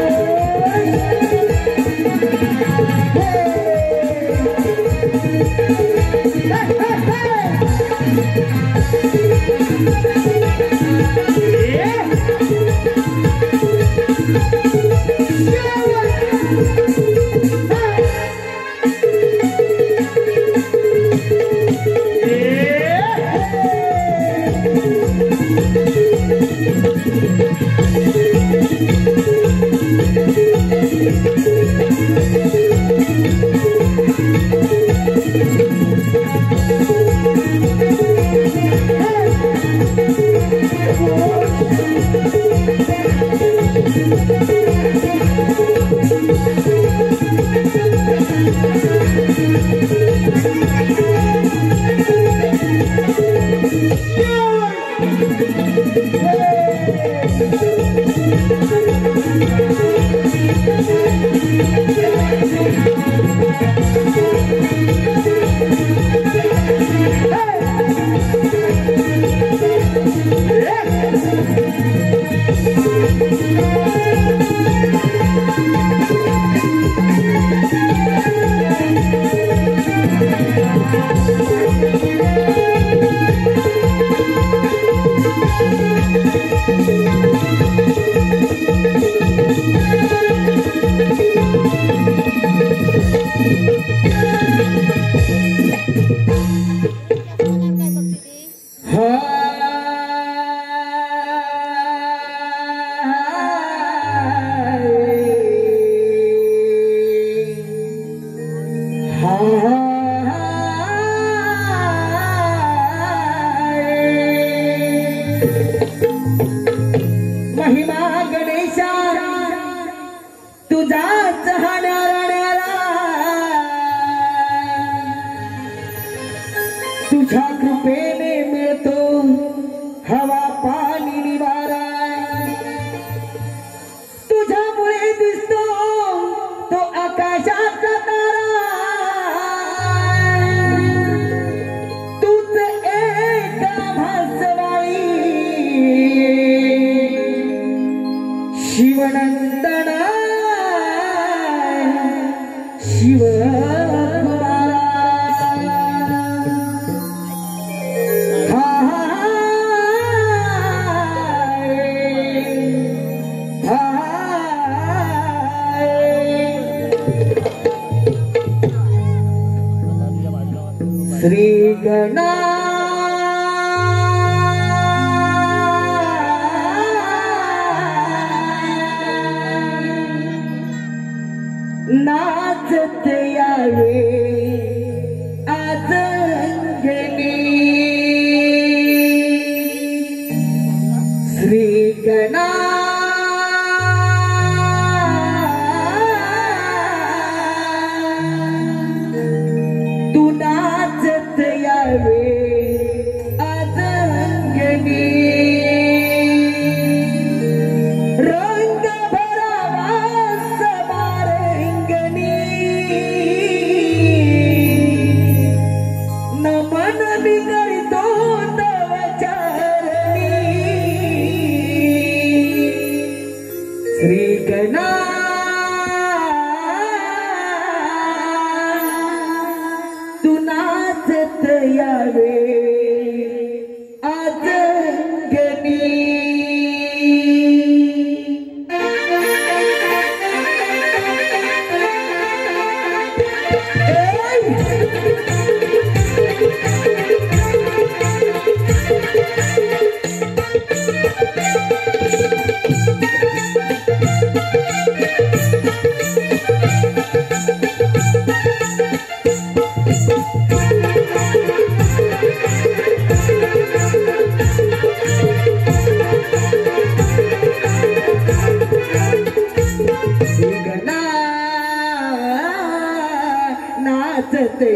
you. तुझा चाहणारा तुझ्या कृपेने हवा पानी निवारा. तुझ्यामुळे दिसतो तो आकाशा गणा नाच तयारे आज अंजनी श्री गणा Jagannath.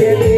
Yeah.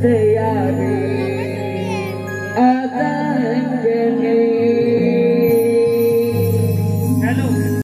they are